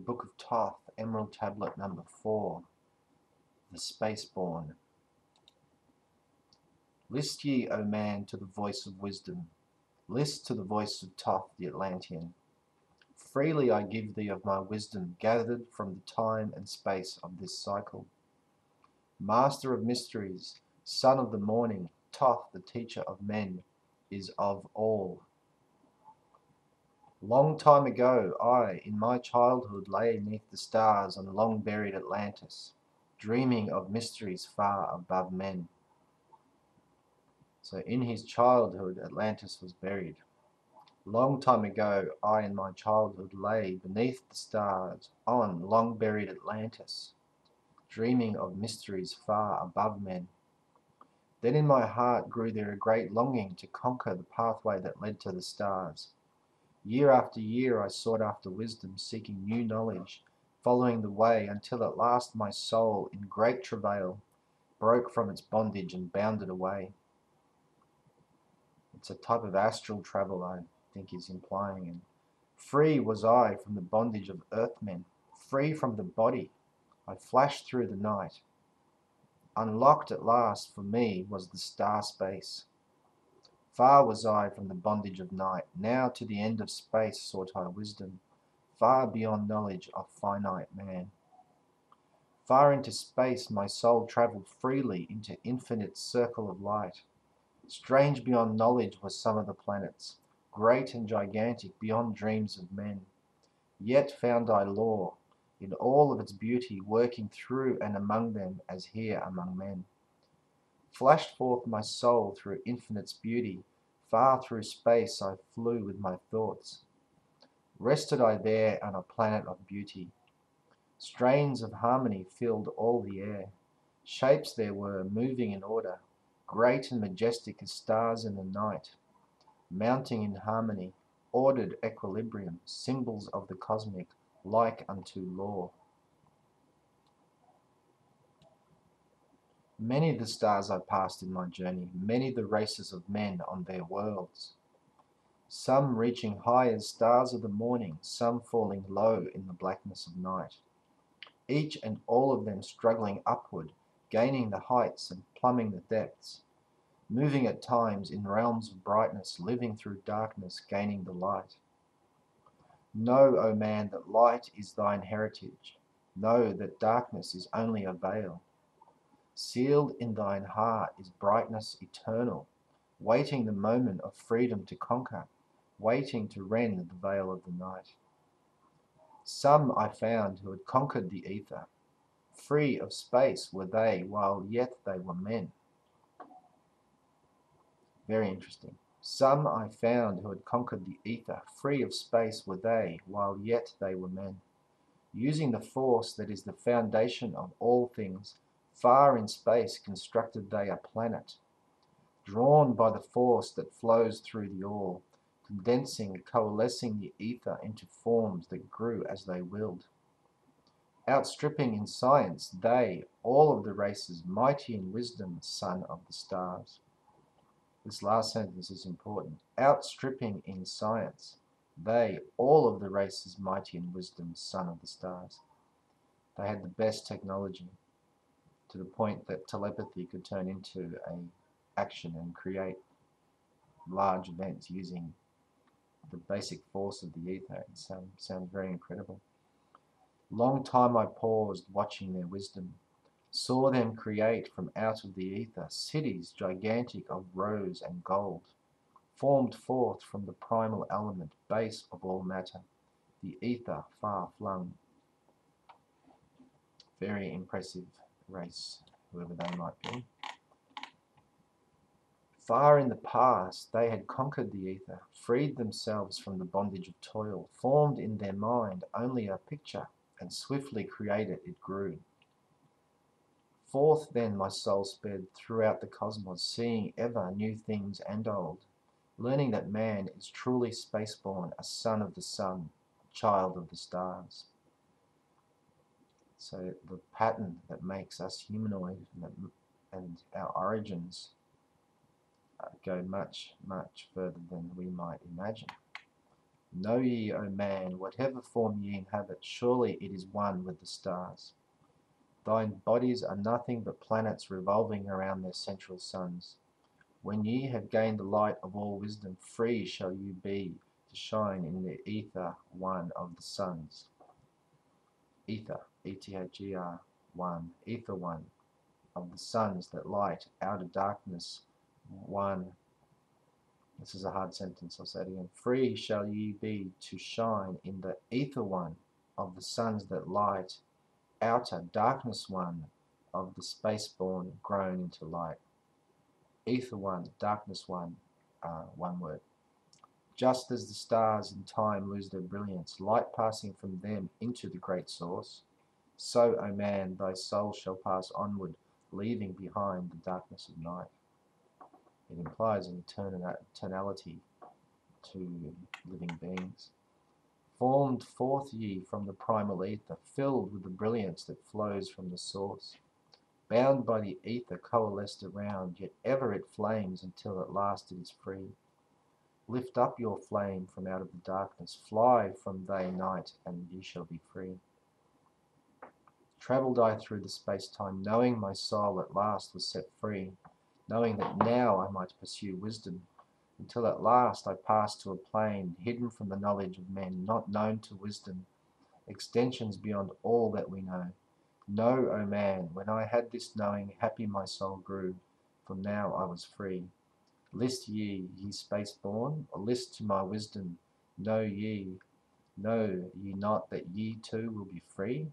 the Book of Thoth, Emerald Tablet number 4, The Spaceborn. List ye, O man, to the voice of wisdom. List to the voice of Thoth the Atlantean. Freely I give thee of my wisdom gathered from the time and space of this cycle. Master of mysteries, son of the morning, Thoth, the teacher of men, is of all. Long time ago, I, in my childhood, lay neath the stars on long buried Atlantis, dreaming of mysteries far above men. So in his childhood, Atlantis was buried. Long time ago, I in my childhood lay beneath the stars on long buried Atlantis, dreaming of mysteries far above men. Then in my heart grew there a great longing to conquer the pathway that led to the stars Year after year I sought after wisdom, seeking new knowledge, following the way, until at last my soul, in great travail, broke from its bondage and bounded away. It's a type of astral travel, I think he's implying. And free was I from the bondage of earthmen, free from the body. I flashed through the night. Unlocked at last for me was the star space. Far was I from the bondage of night, now to the end of space sought I wisdom, far beyond knowledge of finite man. Far into space my soul travelled freely into infinite circle of light. Strange beyond knowledge were some of the planets, great and gigantic beyond dreams of men. Yet found I law, in all of its beauty, working through and among them as here among men. Flashed forth my soul through infinite's beauty, Far through space I flew with my thoughts. Rested I there on a planet of beauty. Strains of harmony filled all the air. Shapes there were, moving in order, great and majestic as stars in the night, mounting in harmony, ordered equilibrium, symbols of the cosmic, like unto law. Many the stars I passed in my journey, many the races of men on their worlds. Some reaching high as stars of the morning, some falling low in the blackness of night. Each and all of them struggling upward, gaining the heights and plumbing the depths. Moving at times in realms of brightness, living through darkness, gaining the light. Know, O man, that light is thine heritage. Know that darkness is only a veil. Sealed in thine heart is brightness eternal, waiting the moment of freedom to conquer, waiting to rend the veil of the night. Some I found who had conquered the ether. Free of space were they while yet they were men. Very interesting. Some I found who had conquered the ether. Free of space were they while yet they were men. Using the force that is the foundation of all things Far in space constructed they a planet, drawn by the force that flows through the all, condensing, coalescing the ether into forms that grew as they willed. Outstripping in science, they, all of the races, mighty in wisdom, son of the stars. This last sentence is important. Outstripping in science, they, all of the races, mighty in wisdom, son of the stars. They had the best technology to the point that telepathy could turn into a action and create large events using the basic force of the ether. It sounds, sounds very incredible. Long time I paused watching their wisdom, saw them create from out of the ether cities gigantic of rose and gold, formed forth from the primal element, base of all matter, the ether far flung. Very impressive race, whoever they might be. Far in the past, they had conquered the ether, freed themselves from the bondage of toil, formed in their mind only a picture, and swiftly created it grew. Forth then my soul sped throughout the cosmos, seeing ever new things and old, learning that man is truly space-born, a son of the sun, a child of the stars. So the pattern that makes us humanoid and, that, and our origins uh, go much, much further than we might imagine. Know ye, O man, whatever form ye inhabit, surely it is one with the stars. Thine bodies are nothing but planets revolving around their central suns. When ye have gained the light of all wisdom, free shall you be to shine in the ether one of the suns. Ether, E-T-H-E-R, one, ether one, of the suns that light out of darkness, one. This is a hard sentence, I'll say it again. Free shall ye be to shine in the ether one of the suns that light outer darkness one of the space-born grown into light. Ether one, darkness one, uh, one word. Just as the stars in time lose their brilliance, light passing from them into the great source, so, O man, thy soul shall pass onward, leaving behind the darkness of night. It implies an eternality to living beings. Formed forth ye from the primal ether, filled with the brilliance that flows from the source. Bound by the ether coalesced around, yet ever it flames until at last it is free. Lift up your flame from out of the darkness, fly from thy night, and ye shall be free. Travelled I through the space-time, knowing my soul at last was set free, knowing that now I might pursue wisdom, until at last I passed to a plane hidden from the knowledge of men, not known to wisdom, extensions beyond all that we know. Know, O man, when I had this knowing, happy my soul grew, for now I was free. List ye, ye space-born, list to my wisdom. Know ye, know ye not that ye too will be free?